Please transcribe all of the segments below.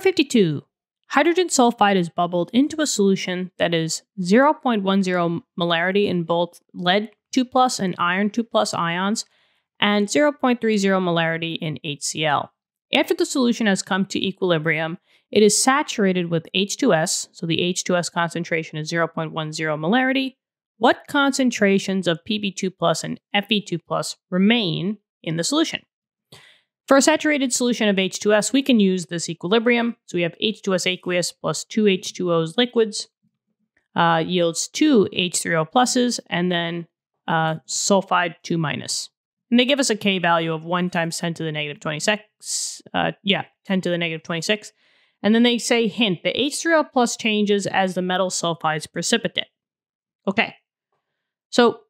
Number 52. Hydrogen sulfide is bubbled into a solution that is 0.10 molarity in both lead 2 plus and iron 2 plus ions and 0.30 molarity in HCl. After the solution has come to equilibrium, it is saturated with H2S, so the H2S concentration is 0.10 molarity. What concentrations of Pb2 plus and Fe2 plus remain in the solution? For a saturated solution of H2S, we can use this equilibrium. So we have H2S aqueous plus two H2Os liquids uh, yields two H3O pluses and then uh, sulfide 2 minus. And they give us a K value of 1 times 10 to the negative 26. Uh, yeah, 10 to the negative 26. And then they say, hint, the H3O plus changes as the metal sulfides precipitate. Okay. So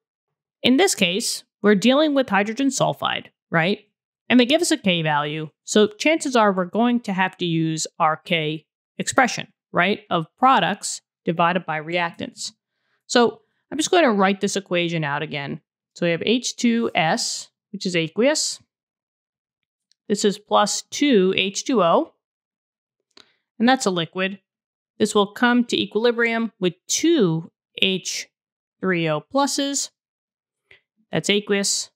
in this case, we're dealing with hydrogen sulfide, right? And they give us a K value. So chances are we're going to have to use our K expression, right? Of products divided by reactants. So I'm just going to write this equation out again. So we have H2S, which is aqueous. This is plus 2 H2O, and that's a liquid. This will come to equilibrium with two H3O pluses. That's aqueous.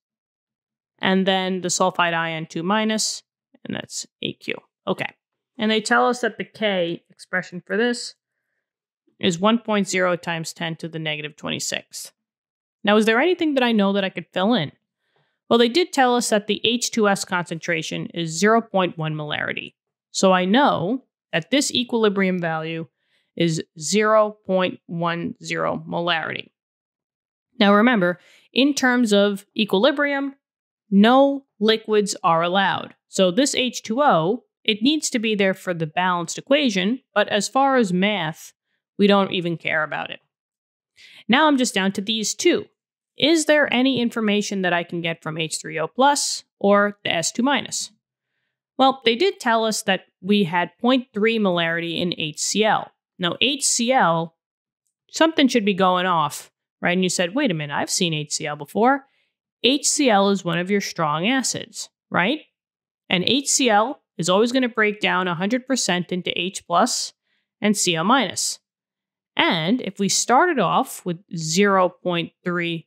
And then the sulfide ion 2 minus, and that's AQ. Okay. And they tell us that the K expression for this is 1.0 times 10 to the negative 26th. Now, is there anything that I know that I could fill in? Well, they did tell us that the H2S concentration is 0.1 molarity. So I know that this equilibrium value is 0.10 molarity. Now remember, in terms of equilibrium, no liquids are allowed. So this H2O, it needs to be there for the balanced equation, but as far as math, we don't even care about it. Now I'm just down to these two. Is there any information that I can get from H3O plus or the S2 minus? Well, they did tell us that we had 0.3 molarity in HCl. Now, HCl, something should be going off, right? And you said, wait a minute, I've seen HCl before. HCl is one of your strong acids, right? And HCl is always going to break down 100% into H plus and Cl minus. And if we started off with 0.30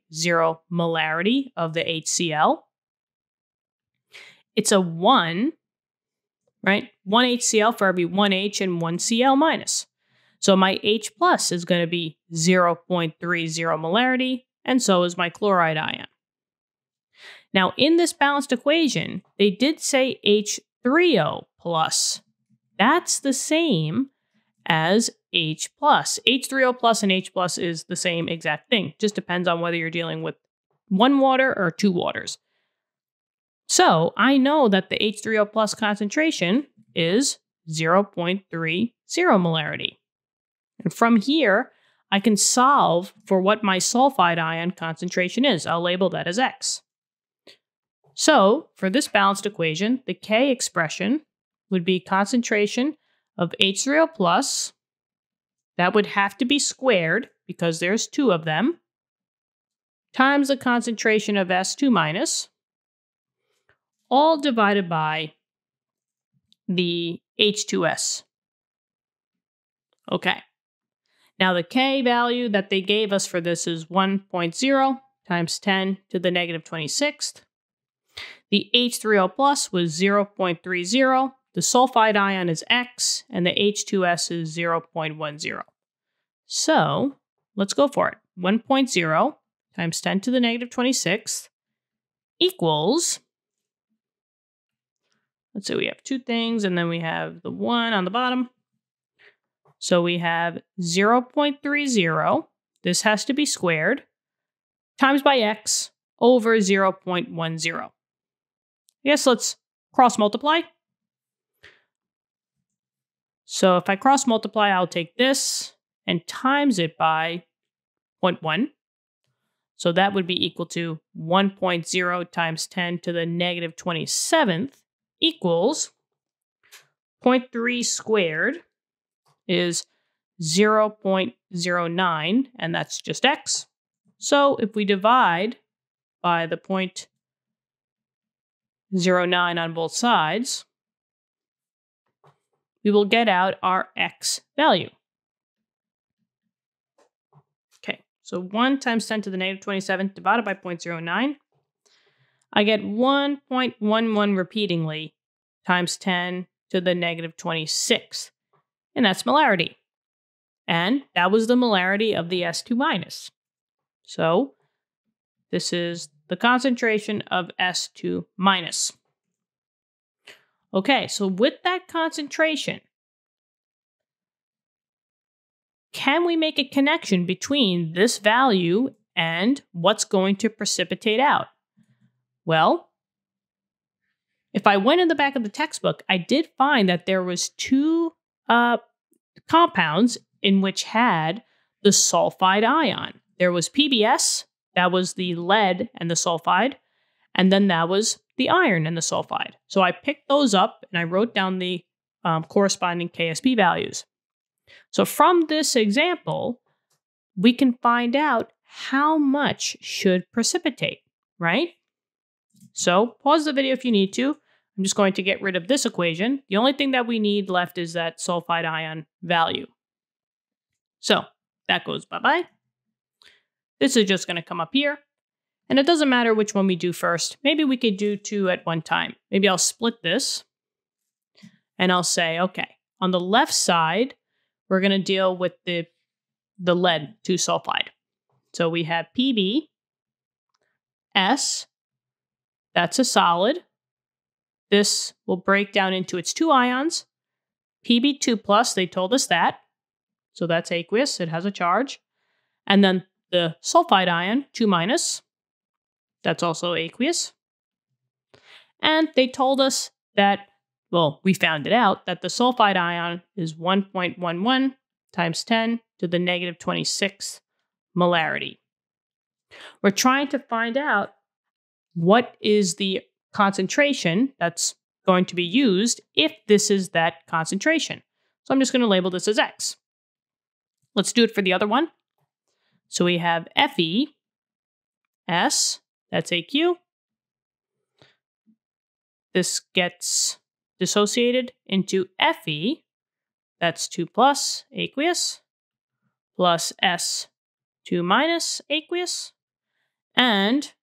molarity of the HCl, it's a 1, right? 1 HCl for every 1 H and 1 Cl minus. So my H plus is going to be 0.30 molarity, and so is my chloride ion. Now, in this balanced equation, they did say H3O plus. That's the same as H plus. H3O plus and H plus is the same exact thing. Just depends on whether you're dealing with one water or two waters. So I know that the H3O plus concentration is 0.30 molarity. And from here, I can solve for what my sulfide ion concentration is. I'll label that as X. So for this balanced equation, the K expression would be concentration of H3O plus that would have to be squared because there's two of them, times the concentration of S2 minus, all divided by the H2S. Okay. Now the K value that they gave us for this is 1.0 times 10 to the negative 26th. The H3O plus was 0.30 the sulfide ion is X, and the H2S is 0.10. So let's go for it. 1.0 times 10 to the negative 26th equals, let's say we have two things, and then we have the 1 on the bottom. So we have 0.30, this has to be squared, times by x over 0.10. Yes, let's cross multiply. So if I cross multiply, I'll take this and times it by 0.1. So that would be equal to 1.0 times 10 to the negative 27th equals 0.3 squared is 0.09, and that's just x. So if we divide by the 0.09 on both sides, we will get out our X value. Okay, so 1 times 10 to the negative 27 divided by 0.09. I get 1.11 repeatingly times 10 to the negative 26. And that's molarity. And that was the molarity of the S2 minus. So this is the concentration of S2 minus. Okay, so with that concentration, can we make a connection between this value and what's going to precipitate out? Well, if I went in the back of the textbook, I did find that there was two uh, compounds in which had the sulfide ion. There was PBS, that was the lead and the sulfide, and then that was the iron and the sulfide. So I picked those up and I wrote down the um, corresponding KSP values. So from this example, we can find out how much should precipitate, right? So pause the video if you need to. I'm just going to get rid of this equation. The only thing that we need left is that sulfide ion value. So that goes bye-bye. This is just going to come up here. And it doesn't matter which one we do first. Maybe we could do two at one time. Maybe I'll split this. And I'll say, okay, on the left side, we're going to deal with the, the lead 2 sulfide. So we have PB, S, that's a solid. This will break down into its two ions. PB2 plus, they told us that. So that's aqueous, it has a charge. And then the sulfide ion, 2 minus, that's also aqueous. And they told us that, well, we found it out, that the sulfide ion is 1.11 times 10 to the negative 26 molarity. We're trying to find out what is the concentration that's going to be used if this is that concentration. So I'm just going to label this as X. Let's do it for the other one. So we have Fe, S, that's AQ. This gets dissociated into Fe, that's 2 plus aqueous, plus S, 2 minus aqueous, and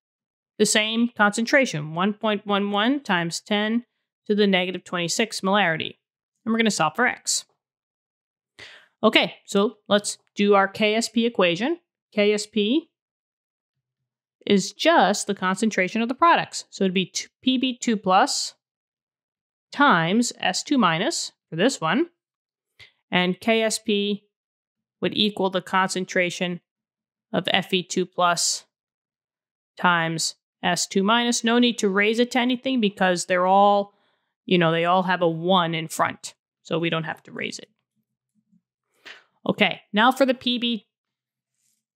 the same concentration, 1.11 times 10 to the negative 26 molarity. And we're going to solve for x. Okay, so let's do our KSP equation. KSP is just the concentration of the products. So it'd be PB2 plus times S2 minus for this one. And KSP would equal the concentration of Fe2 plus times S2 minus. No need to raise it to anything because they're all, you know, they all have a 1 in front. So we don't have to raise it. Okay, now for the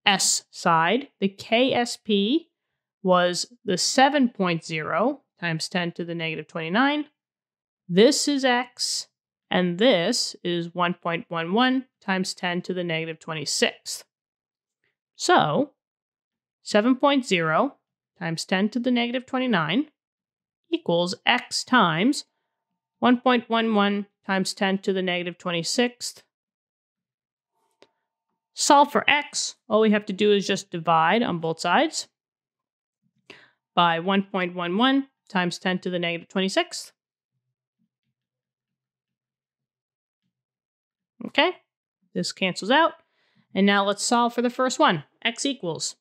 PBS side, the KSP was the 7.0 times 10 to the negative 29. This is x, and this is 1.11 times 10 to the negative 26. So, 7.0 times 10 to the negative 29 equals x times 1.11 times 10 to the negative 26th. Solve for x. All we have to do is just divide on both sides by 1.11 times 10 to the negative 26th. Okay, this cancels out. And now let's solve for the first one. x equals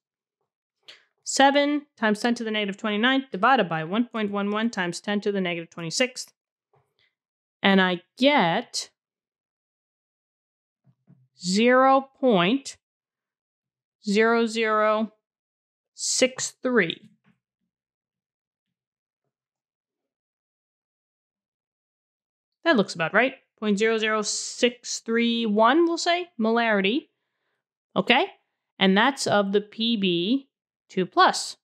7 times 10 to the negative 29th divided by 1.11 times 10 to the negative 26th. And I get 0 0.0063. That looks about right. 0.00631, we'll say, molarity. Okay? And that's of the PB 2 plus.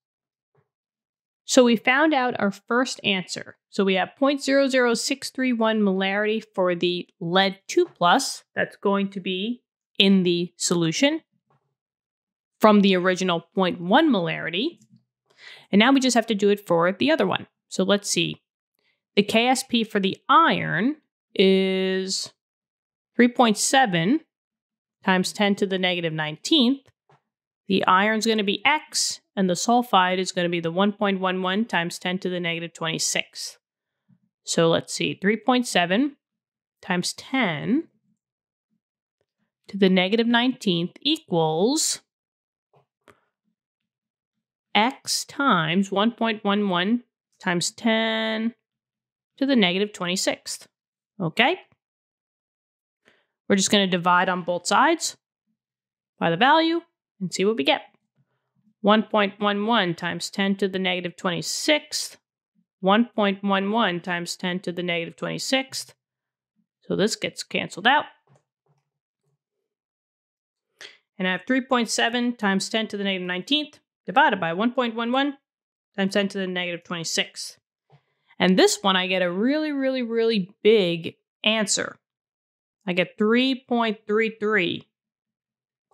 So we found out our first answer. So we have 0.00631 molarity for the lead 2 plus. That's going to be in the solution from the original 0.1 molarity. And now we just have to do it for the other one. So let's see. The KSP for the iron is 3.7 times 10 to the negative 19th. The iron's going to be X, and the sulfide is going to be the 1.11 times 10 to the negative 26th. So let's see, 3.7 times 10 to the negative 19th equals x times 1.11 times 10 to the negative 26th. Okay? We're just going to divide on both sides by the value and see what we get. 1.11 times 10 to the negative 26th. 1.11 times 10 to the negative 26th. So this gets canceled out. And I have 3.7 times 10 to the negative 19th divided by 1.11 times 10 to the negative 26th. And this one, I get a really, really, really big answer. I get 3.33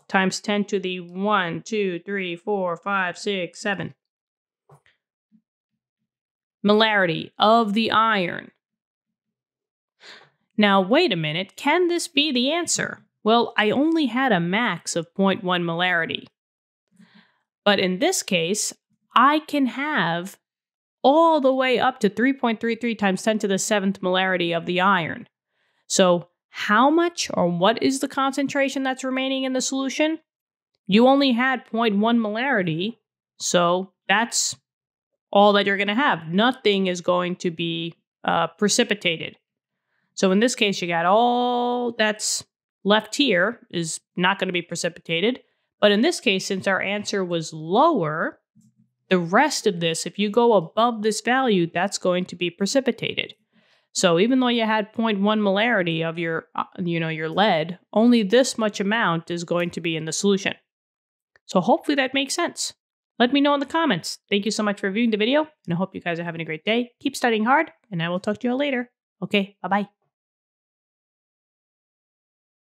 times 10 to the 1, 2, 3, 4, 5, 6, 7. Molarity of the iron. Now, wait a minute, can this be the answer? Well, I only had a max of 0.1 molarity. But in this case, I can have all the way up to 3.33 times 10 to the seventh molarity of the iron. So, how much or what is the concentration that's remaining in the solution? You only had 0.1 molarity, so that's all that you're going to have. Nothing is going to be uh, precipitated. So in this case, you got all that's left here is not going to be precipitated. But in this case, since our answer was lower, the rest of this, if you go above this value, that's going to be precipitated. So even though you had 0.1 molarity of your, uh, you know, your lead, only this much amount is going to be in the solution. So hopefully that makes sense. Let me know in the comments. Thank you so much for viewing the video, and I hope you guys are having a great day. Keep studying hard, and I will talk to you all later. Okay, bye-bye.